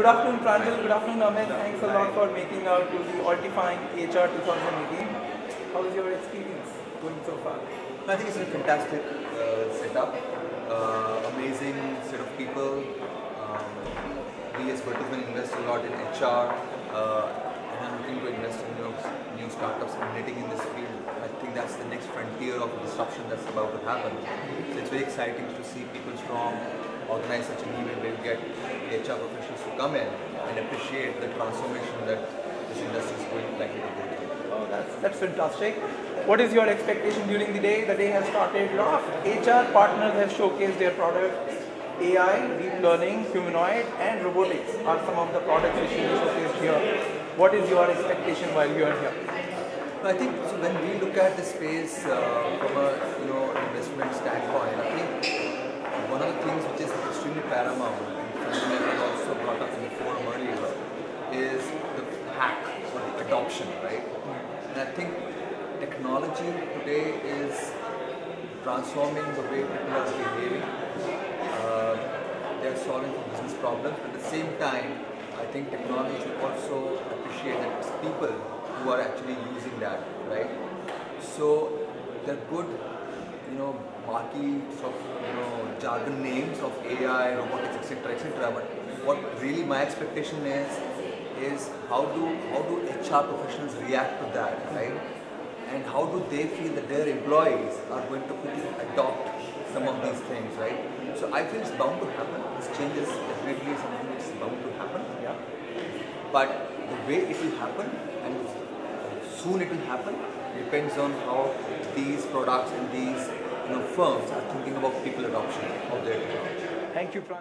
Good afternoon, Pranjal. Good afternoon, Amit. Thanks a lot for making out to the Altify HR 2018. How is your experience going so far? I think it's a fantastic uh, setup, uh, amazing set of people. Um, we as Vertical invest a lot in HR, uh, and I'm looking to invest in know, new startups emanating in this field. I think that's the next frontier of disruption that's about to happen. So it's very exciting to see PeopleStrong organize such an event where you get HR professionals come in and appreciate the transformation that this industry is going likely to go through. Oh, that's, that's fantastic. What is your expectation during the day? The day has started. off. HR partners have showcased their products. AI, deep learning, humanoid, and robotics are some of the products which you showcased here. What is your expectation while you are here? I think so when we look at the space uh, from a you know investment standpoint, I think one of the things which is extremely paramount, and something I was also brought up in the forum earlier, is the hack adoption, right? And I think technology today is transforming the way people are behaving. Uh, they're solving business problems. At the same time, I think technology should also appreciate that it's people who are actually using that, right? So they're good you know, marquee sort of, you know, jargon names of AI, robotics, etc., etc. But what really my expectation is, is how do how do HR professionals react to that, right? And how do they feel that their employees are going to quickly adopt some of these things, right? So I feel it's bound to happen. This change is definitely something that's bound to happen. Yeah. But the way it will happen and soon it will happen depends on how these products and these you know, firms are thinking about people adoption of their technology. Thank you, Pran.